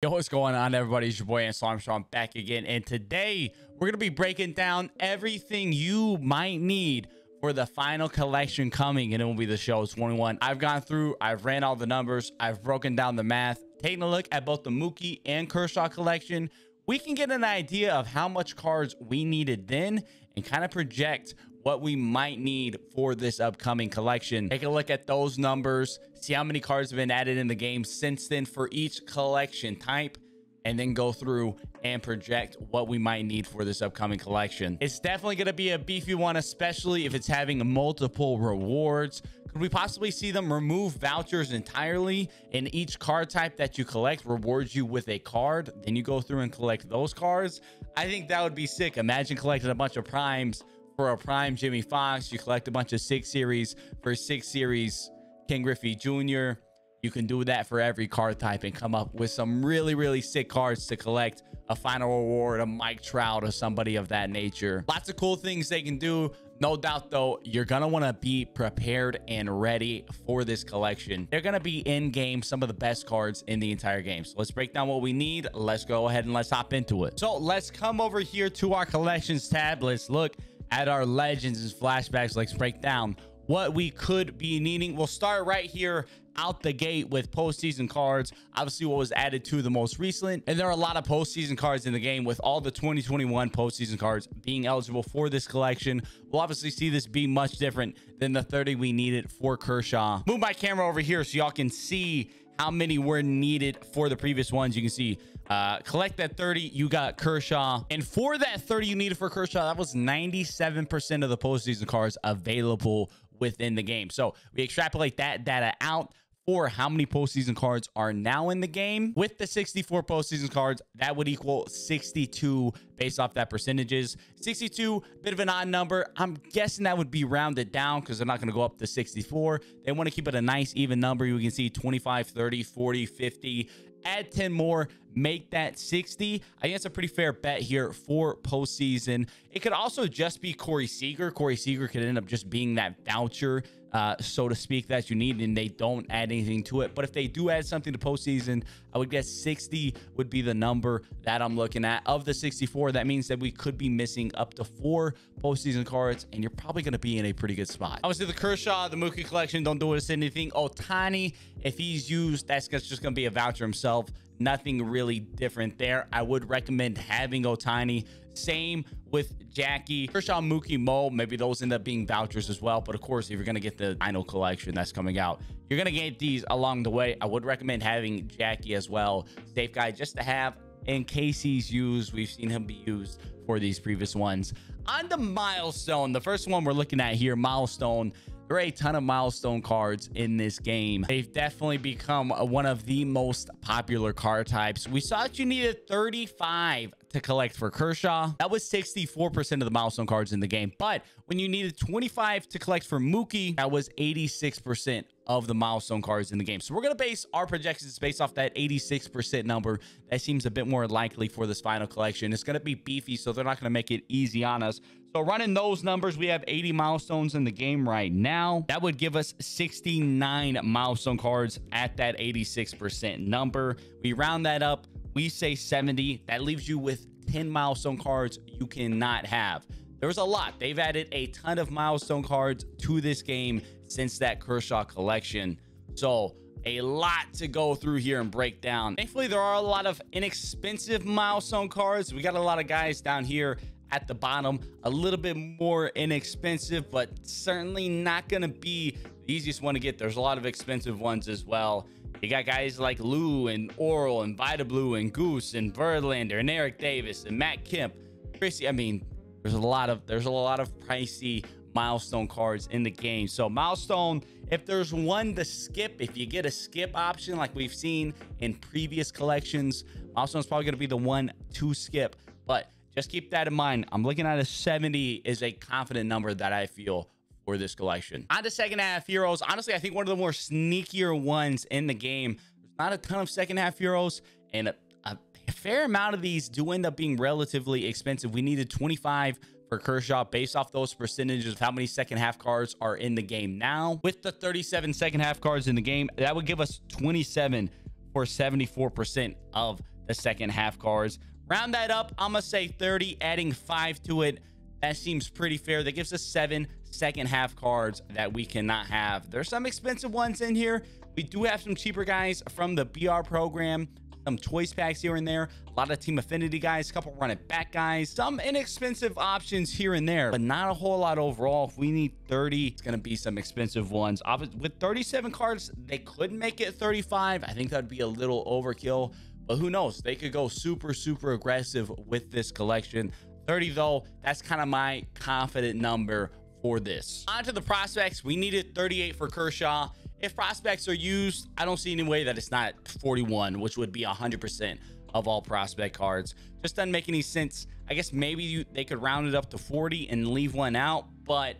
Yo, what's going on, everybody? It's your boy Ance Larmstrong back again. And today, we're going to be breaking down everything you might need for the final collection coming, and MLB the show 21. I've gone through, I've ran all the numbers, I've broken down the math, taking a look at both the Mookie and Kershaw collection. We can get an idea of how much cards we needed then and kind of project what we might need for this upcoming collection. Take a look at those numbers, see how many cards have been added in the game since then for each collection type, and then go through and project what we might need for this upcoming collection. It's definitely going to be a beefy one, especially if it's having multiple rewards. Could we possibly see them remove vouchers entirely and each card type that you collect rewards you with a card? Then you go through and collect those cards. I think that would be sick. Imagine collecting a bunch of primes for a prime Jimmie Foxx. You collect a bunch of six series for six series Ken Griffey Jr. You can do that for every card type and come up with some really, really sick cards to collect a final reward, a Mike Trout or somebody of that nature. Lots of cool things they can do. No doubt, though, you're want to be prepared and ready for this collection. They're to be in game some of the best cards in the entire game. So let's break down what we need. Let's go ahead and let's hop into it. So let's come over here to our collections tab. Let's look at our legends and flashbacks. Let's break down what we could be needing. We'll start right here out the gate with postseason cards. Obviously, what was added to the most recent. And there are a lot of postseason cards in the game with all the 2021 postseason cards being eligible for this collection. We'll obviously see this be much different than the 30 we needed for Kershaw. Move my camera over here so y'all can see how many were needed for the previous ones. You can see uh, collect that 30, you got Kershaw. And for that 30 you needed for Kershaw, that was 97% of the postseason cards available within the game. So we extrapolate that data out for how many postseason cards are now in the game. With the 64 postseason cards, that would equal 62 based off that percentages. 62, bit of an odd number. I'm guessing that would be rounded down because they're not going to go up to 64. They want to keep it a nice even number. You can see 25, 30, 40, 50 add 10 more, make that 60. I think it's a pretty fair bet here for postseason. It could also just be Corey Seager. Corey Seager could end up just being that voucher, uh, so to speak, that you need, and they don't add anything to it. But if they do add something to postseason, I would guess 60 would be the number that I'm looking at. Of the 64, that means that we could be missing up to four postseason cards, and you're probably going to be in a pretty good spot. Obviously, the Kershaw, the Mookie collection, don't do us anything. Ohtani, if he's used, that's just going to be a voucher himself. Nothing really different there. I would recommend having Ohtani. Same with Jackie. Kershaw, Mookie, Mo, maybe those end up being vouchers as well. But of course, if you're going to get the final collection that's coming out, you're going to get these along the way. I would recommend having Jackie as well. Safe guy just to have in case he's used. We've seen him be used for these previous ones. On the milestone, the first one we're looking at here, milestone. There are a ton of milestone cards in this game. They've definitely become uh, one of the most popular card types. We saw that you needed 35 to collect for Kershaw. That was 64% of the milestone cards in the game. But when you needed 25 to collect for Mookie, that was 86% of the milestone cards in the game. So we're going to base our projections based off that 86% number. That seems a bit more likely for this final collection. It's going to be beefy, so they're not going to make it easy on us. So running those numbers, we have 80 milestones in the game right now. That would give us 69 milestone cards at that 86% number. We round that up. We say 70. That leaves you with 10 milestone cards you cannot have. There's a lot. They've added a ton of milestone cards to this game since that Kershaw collection. So a lot to go through here and break down. Thankfully, there are a lot of inexpensive milestone cards. We got a lot of guys down here at the bottom, a little bit more inexpensive, but certainly not going to be the easiest one to get. There's a lot of expensive ones as well. You got guys like Lou and Orel and Vida Blue and Goose and Verlander and Eric Davis and Matt Kemp. Chrissy, I mean, there's a lot of there's a lot of pricey milestone cards in the game. So milestone, if there's one to skip, if you get a skip option like we've seen in previous collections, milestone is probably going to be the one to skip. But just keep that in mind. I'm looking at a 70 is a confident number that I feel for this collection. On to second half heroes. Honestly, I think one of the more sneakier ones in the game. There's not a ton of second half heroes and a, a fair amount of these do end up being relatively expensive. We needed 25 for Kershaw based off those percentages of how many second half cards are in the game now. With the 37 second half cards in the game, that would give us 27 for 74% of the second half cards. Round that up, I'm going to say 30, adding five to it. That seems pretty fair. That gives us seven second half cards that we cannot have. There's some expensive ones in here. We do have some cheaper guys from the BR program some choice packs here and there, a lot of team affinity guys, a couple running back guys, some inexpensive options here and there, but not a whole lot overall. If we need 30, it's going to be some expensive ones. With 37 cards, they could make it 35. I think that'd be a little overkill, but who knows? They could go super, super aggressive with this collection. 30 though, that's kind of my confident number for this. On to the prospects. We needed 38 for Kershaw if prospects are used, I don't see any way that it's not 41, which would be 100% of all prospect cards. Just doesn't make any sense. I guess maybe you, they could round it up to 40 and leave one out, but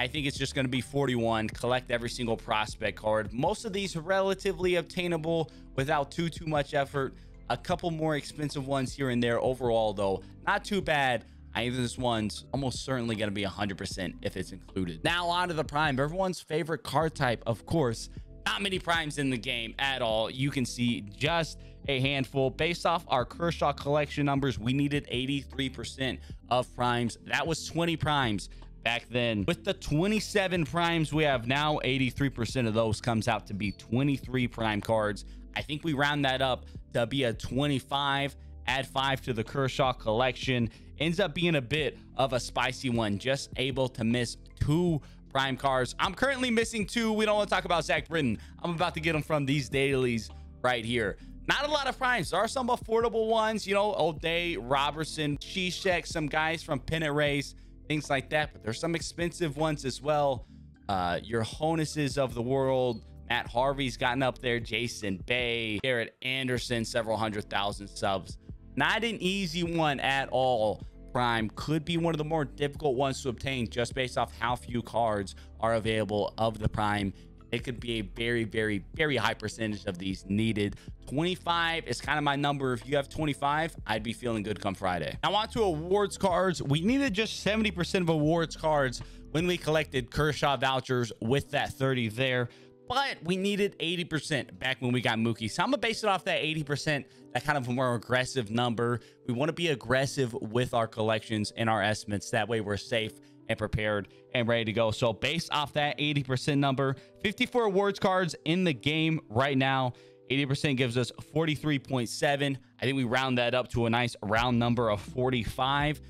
I think it's just going to be 41. Collect every single prospect card. Most of these relatively obtainable without too, too much effort. A couple more expensive ones here and there. Overall, though, not too bad. I think this one's almost certainly going to be 100% if it's included. Now on to the prime, everyone's favorite card type, of course. Not many primes in the game at all. You can see just a handful. Based off our Kershaw collection numbers, we needed 83% of primes. That was 20 primes back then. With the 27 primes we have now, 83% of those comes out to be 23 prime cards. I think we round that up to be a 25 add five to the Kershaw collection. Ends up being a bit of a spicy one, just able to miss two prime cards. I'm currently missing two. We don't want to talk about Zach Britton. I'm about to get them from these dailies right here. Not a lot of primes. There are some affordable ones, you know, O'Day, Robertson, Cishek, some guys from Pennant Race, things like that. But there's some expensive ones as well. Uh, your Honuses of the world, Matt Harvey's gotten up there, Jason Bay, Garrett Anderson, several hundred thousand stubs. Not an easy one at all. Prime could be one of the more difficult ones to obtain just based off how few cards are available of the Prime. It could be a very, very, very high percentage of these needed. 25 is kind of my number. If you have 25, I'd be feeling good come Friday. Now on to awards cards. We needed just 70% of awards cards when we collected Kershaw vouchers with that 30 there but we needed 80% back when we got Mookie. So I'm gonna base it off that 80%, that kind of a more aggressive number. We want to be aggressive with our collections and our estimates. That way we're safe and prepared and ready to go. So based off that 80% number, 54 awards cards in the game right now. 80% gives us 43.7. I think we round that up to a nice round number of 45.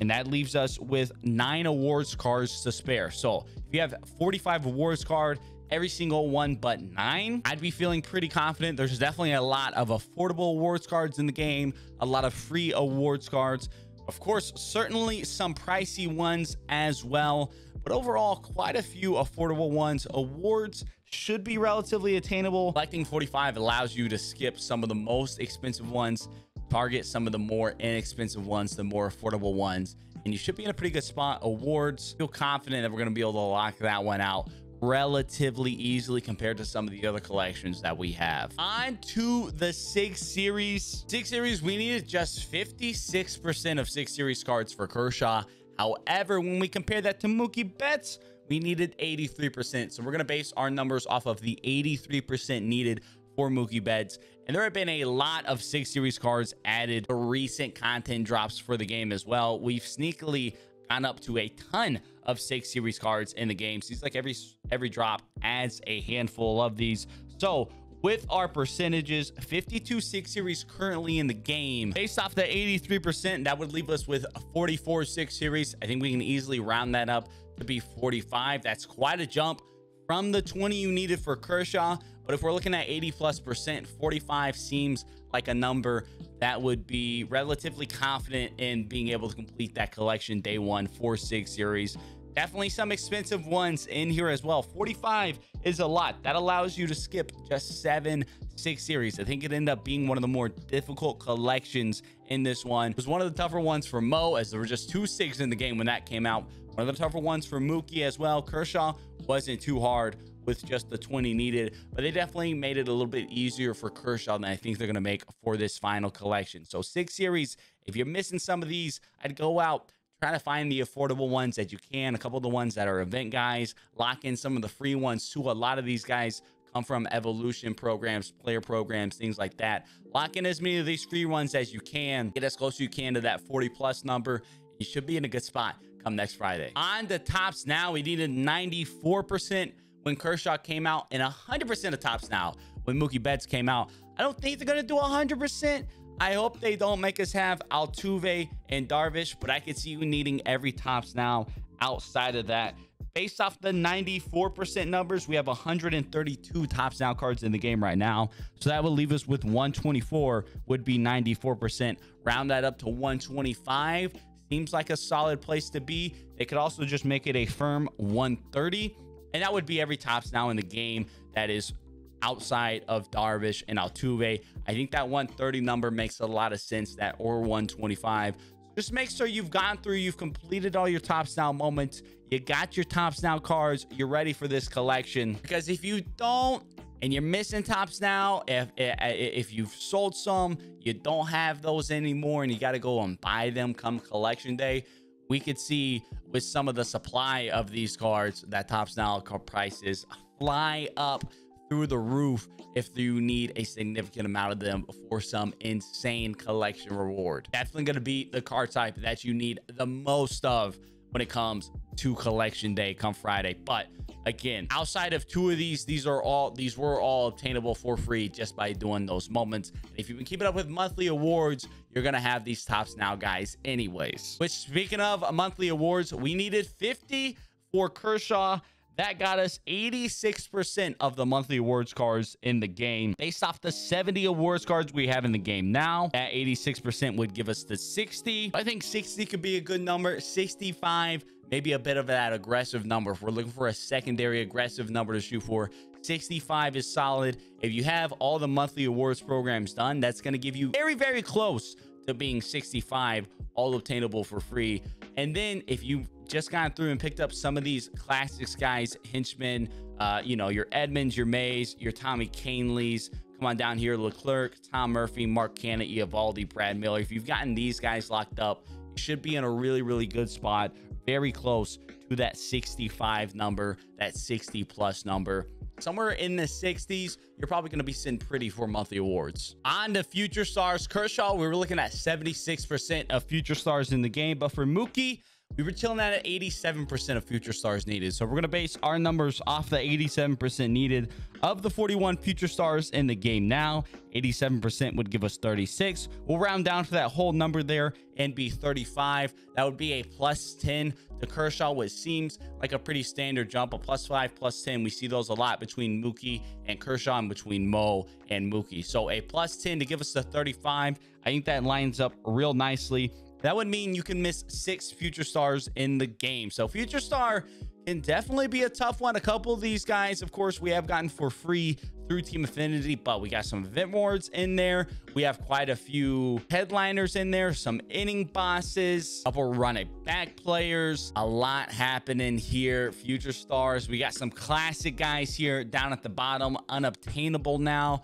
And that leaves us with nine awards cards to spare. So if you have 45 awards card, every single one but nine, I'd be feeling pretty confident. There's definitely a lot of affordable awards cards in the game, a lot of free awards cards. Of course, certainly some pricey ones as well, but overall, quite a few affordable ones. Awards should be relatively attainable. Collecting 45 allows you to skip some of the most expensive ones, target some of the more inexpensive ones, the more affordable ones, and you should be in a pretty good spot. Awards, feel confident that we're going to be able to lock that one out relatively easily compared to some of the other collections that we have. On to the six series. Six series, we needed just 56% of six series cards for Kershaw. However, when we compare that to Mookie Betts, we needed 83%. So we're going to base our numbers off of the 83% needed for Mookie Betts. And there have been a lot of six series cards added to recent content drops for the game as well. We've sneakily gone up to a ton of six series cards in the game. Seems like every every drop adds a handful of these. So with our percentages 52 6 series currently in the game based off the 83% that would leave us with 44 6 series i think we can easily round that up to be 45 that's quite a jump from the 20 you needed for kershaw but if we're looking at 80 plus percent 45 seems like a number that would be relatively confident in being able to complete that collection day one for six series Definitely some expensive ones in here as well. 45 is a lot. That allows you to skip just seven six series. I think it ended up being one of the more difficult collections in this one. It was one of the tougher ones for Mo as there were just two six in the game when that came out. One of the tougher ones for Mookie as well. Kershaw wasn't too hard with just the 20 needed, but they definitely made it a little bit easier for Kershaw than I think they're going to make for this final collection. So six series, if you're missing some of these, I'd go out, try to find the affordable ones that you can. A couple of the ones that are event guys, lock in some of the free ones too. A lot of these guys come from evolution programs, player programs, things like that. Lock in as many of these free ones as you can. Get as close as you can to that 40 plus number. You should be in a good spot come next Friday. On the Topps now, we needed 94% when Kershaw came out and 100% of Topps now when Mookie Betts came out. I don't think they're going to do 100%. I hope they don't make us have Altuve and Darvish, but I could see you needing every Topps now outside of that. Based off the 94% numbers, we have 132 Topps now cards in the game right now. So that would leave us with 124 would be 94%. Round that up to 125 seems like a solid place to be. They could also just make it a firm 130. And that would be every Topps now in the game that is outside of Darvish and Altuve. I think that 130 number makes a lot of sense, that or 125. Just make sure you've gone through, you've completed all your Topps now moments, you got your Topps now cards, you're ready for this collection. Because if you don't, and you're missing Topps now if eh, eh, if you've sold some you don't have those anymore and you got to go and buy them come collection day we could see with some of the supply of these cards that Topps now prices fly up through the roof if you need a significant amount of them for some insane collection reward. Definitely going to be the card type that you need the most of when it comes to collection day come Friday. But again, outside of two of these, these are all these were all obtainable for free just by doing those moments. And if you've been keeping up with monthly awards, you're gonna have these Topps now, guys, anyways. Which speaking of monthly awards, we needed 50 for Kershaw that got us 86% of the monthly awards cards in the game. Based off the 70 awards cards we have in the game now, that 86% would give us the 60. I think 60 could be a good number. 65, maybe a bit of that aggressive number. If we're looking for a secondary aggressive number to shoot for, 65 is solid. If you have all the monthly awards programs done, that's going to give you very, very close to being 65 all obtainable for free. And then if you've just gone through and picked up some of these classics guys Hinchman uh you know your edmonds your mays your tommy kahnle's come on down here leclerc tom murphy mark canha eovaldi brad miller. If you've gotten these guys locked up you should be in a really really good spot very close to that 65 number that 60 plus number somewhere in the 60s, you're probably going to be sitting pretty for monthly awards. On to future stars, Kershaw, we were looking at 76% of future stars in the game, but for Mookie, we were chilling at 87% of future stars needed. So we're going to base our numbers off the 87% needed of the 41 future stars in the game now. 87% would give us 36. We'll round down to that whole number there and be 35. That would be a plus 10 to Kershaw, which seems like a pretty standard jump. A plus 5, plus 10. We see those a lot between Mookie and Kershaw and between Mo and Mookie. So a plus 10 to give us the 35. I think that lines up real nicely that would mean you can miss six future stars in the game. So future star can definitely be a tough one. A couple of these guys, of course, we have gotten for free through Team Affinity, but we got some event rewards in there. We have quite a few headliners in there, some inning bosses, a couple running back players, a lot happening here. Future stars. We got some classic guys here down at the bottom, unobtainable now.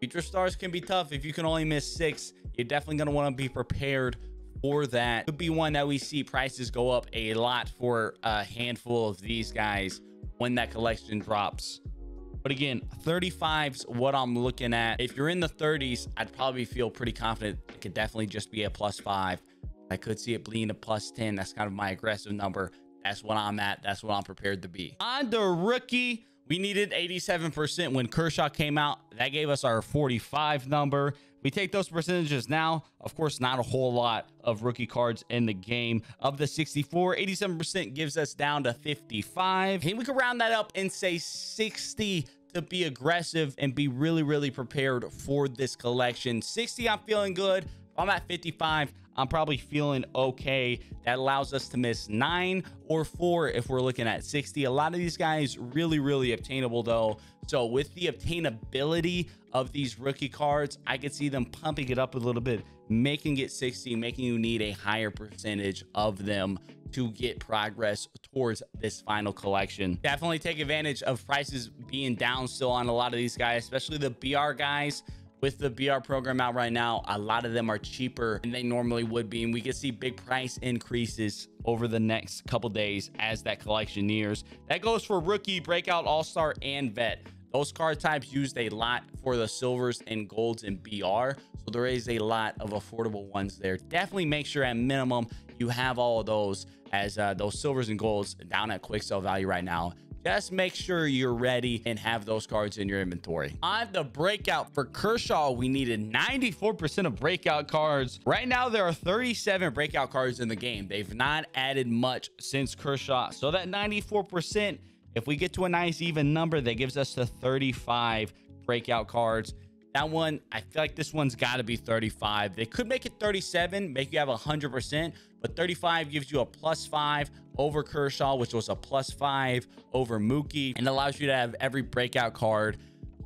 Future stars can be tough. If you can only miss six, you're definitely going to want to be prepared for that could be one that we see prices go up a lot for a handful of these guys when that collection drops. But again 35's what i'm looking at if you're in the 30s i'd probably feel pretty confident it could definitely just be a plus five. I could see it bleeding a plus 10 that's kind of my aggressive number. That's what i'm at. That's what i'm prepared to be. On the rookie we needed 87% when Kershaw came out. That gave us our 45 number. We take those percentages now. Of course, not a whole lot of rookie cards in the game. Of the 64, 87% gives us down to 55. And we can round that up and say 60 to be aggressive and be really, really prepared for this collection. 60, I'm feeling good. I'm at 55. I'm probably feeling okay. That allows us to miss nine or four if we're looking at 60. A lot of these guys really, really obtainable though. So with the obtainability of these rookie cards, I could see them pumping it up a little bit, making it 60, making you need a higher percentage of them to get progress towards this final collection. Definitely take advantage of prices being down still on a lot of these guys, especially the BR guys with the BR program out right now, a lot of them are cheaper than they normally would be. And we can see big price increases over the next couple days as that collection nears. That goes for rookie, breakout, all-star, and vet. those card types used a lot for the silvers and golds in BR. So there is a lot of affordable ones there. Definitely make sure at minimum you have all of those as uh, those silvers and golds down at quick sell value right now just make sure you're ready and have those cards in your inventory. On the breakout for Kershaw, we needed 94% of breakout cards. Right now, there are 37 breakout cards in the game. They've not added much since Kershaw. So that 94%, if we get to a nice even number, that gives us the 35 breakout cards. That one, I feel like this one's got to be 35. They could make it 37, make you have 100%, but 35 gives you a plus five over Kershaw, which was a plus five over Mookie, and allows you to have every breakout card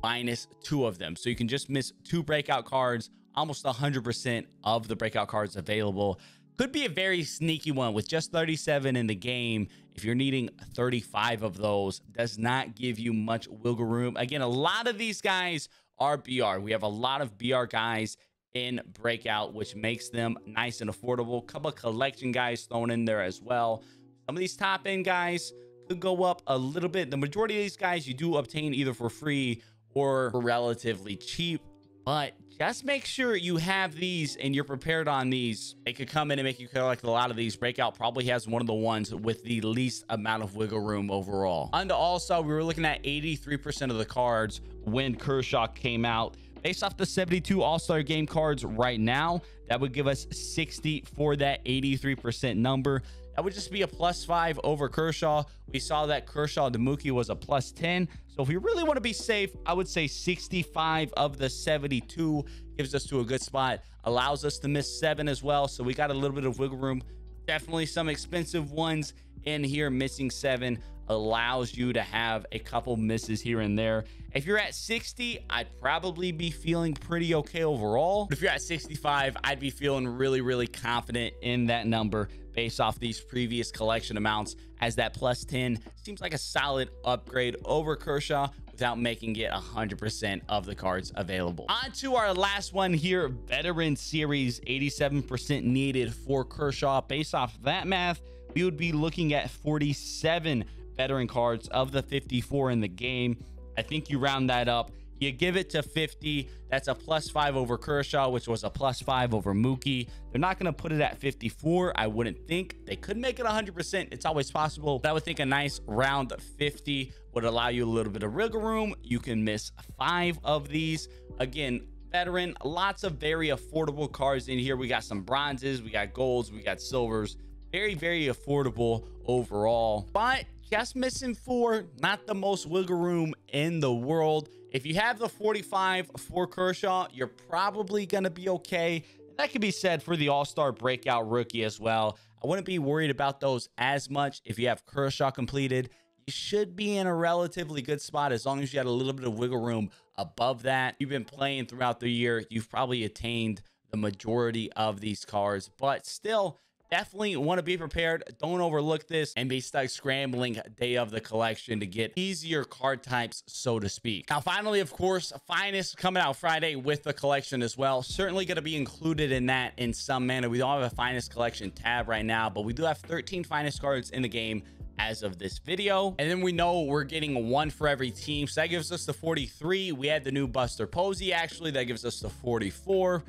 minus two of them. So you can just miss two breakout cards, almost 100% of the breakout cards available. Could be a very sneaky one with just 37 in the game. If you're needing 35 of those, does not give you much wiggle room. Again, a lot of these guys are BR. We have a lot of BR guys in breakout, which makes them nice and affordable. Couple collection guys thrown in there as well. Some of these top end guys could go up a little bit. The majority of these guys you do obtain either for free or for relatively cheap, but just make sure you have these and you're prepared on these. It could come in and make you collect a lot of these. Breakout probably has one of the ones with the least amount of wiggle room overall. To also, we were looking at 83% of the cards when Kershaw came out. Based off the 72 All-Star game cards right now, that would give us 60 for that 83% number. That would just be a plus five over Kershaw. We saw that Kershaw to Mookie was a plus 10. So if we really want to be safe, I would say 65 of the 72 gives us to a good spot. Allows us to miss seven as well. So we got a little bit of wiggle room. Definitely some expensive ones in here. Missing seven allows you to have a couple misses here and there. If you're at 60, I'd probably be feeling pretty okay overall. But if you're at 65, I'd be feeling really, really confident in that number based off these previous collection amounts as that plus 10 seems like a solid upgrade over Kershaw without making it 100% of the cards available. On to our last one here, Veteran Series, 87% needed for Kershaw. Based off that math, we would be looking at 47 veteran cards of the 54 in the game. I think you round that up. You give it to 50. That's a plus five over Kershaw, which was a plus five over Mookie. They're not going to put it at 54. I wouldn't think they could make it 100%. It's always possible. But I would think a nice round 50 would allow you a little bit of wiggle room. You can miss five of these. Again, veteran, lots of very affordable cards in here. We got some bronzes, we got golds, we got silvers. Very, very affordable overall. But just missing four, not the most wiggle room in the world. If you have the 45 for Kershaw, you're probably going to be okay. That could be said for the All-Star breakout rookie as well. I wouldn't be worried about those as much if you have Kershaw completed. You should be in a relatively good spot as long as you had a little bit of wiggle room above that. You've been playing throughout the year. You've probably attained the majority of these cards, but still, definitely want to be prepared. Don't overlook this and be stuck scrambling day of the collection to get easier card types, so to speak. Now, finally, of course, Finest coming out Friday with the collection as well. Certainly going to be included in that in some manner. We don't have a Finest collection tab right now, but we do have 13 Finest cards in the game as of this video. And then we know we're getting one for every team. So that gives us the 43. We had the new Buster Posey, actually. That gives us the 44.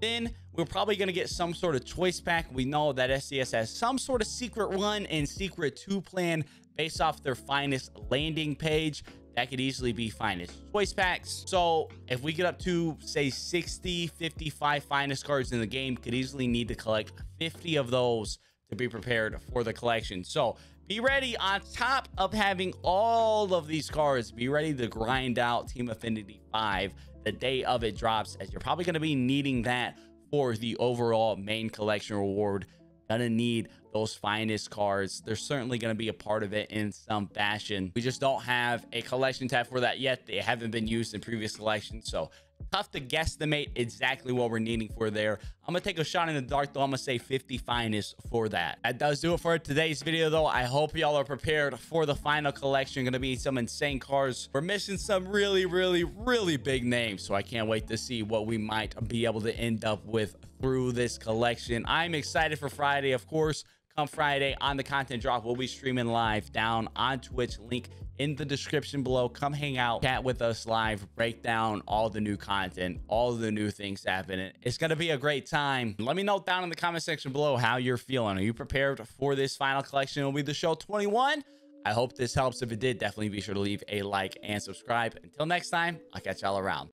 Then we're probably going to get some sort of choice pack. We know that SDS has some sort of secret one and secret two plan based off their finest landing page. That could easily be finest choice packs. So if we get up to say 60, 55 finest cards in the game, could easily need to collect 50 of those to be prepared for the collection. So be ready on top of having all of these cards. Be ready to grind out Team Affinity 5 the day of it drops, as you're probably going to be needing that for the overall main collection reward. Gonna need those finest cards. They're certainly going to be a part of it in some fashion. We just don't have a collection tab for that yet. They haven't been used in previous collections. So tough to guesstimate exactly what we're needing for there. I'm going to take a shot in the dark, though. I'm going to say 50 finest for that. That does do it for today's video, though. I hope y'all are prepared for the final collection. Going to be some insane cars. We're missing some really, really, really big names. So I can't wait to see what we might be able to end up with through this collection. I'm excited for Friday, of course come Friday on the content drop. We'll be streaming live down on Twitch. Link in the description below. Come hang out, chat with us live, break down all the new content, all the new things happening. It's going to be a great time. Let me know down in the comment section below how you're feeling. Are you prepared for this final collection? MLB the show 21. I hope this helps. If it did, definitely be sure to leave a like and subscribe. Until next time, I'll catch y'all around.